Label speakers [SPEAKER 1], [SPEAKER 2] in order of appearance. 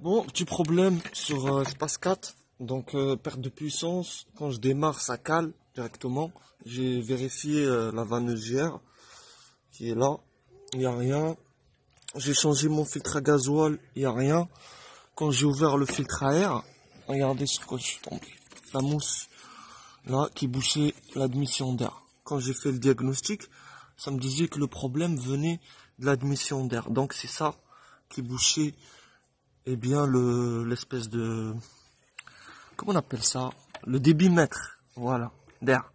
[SPEAKER 1] Bon, petit problème sur euh, Space 4. Donc, euh, perte de puissance. Quand je démarre, ça cale directement. J'ai vérifié euh, la vanne GR qui est là. Il n'y a rien. J'ai changé mon filtre à gasoil. Il n'y a rien. Quand j'ai ouvert le filtre à air, regardez sur quoi je suis tombé. La mousse, là, qui bouchait l'admission d'air. Quand j'ai fait le diagnostic, ça me disait que le problème venait de l'admission d'air. Donc, c'est ça qui bouchait eh bien le l'espèce de comment on appelle ça? Le débitmètre voilà d'air